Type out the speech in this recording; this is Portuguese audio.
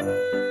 Música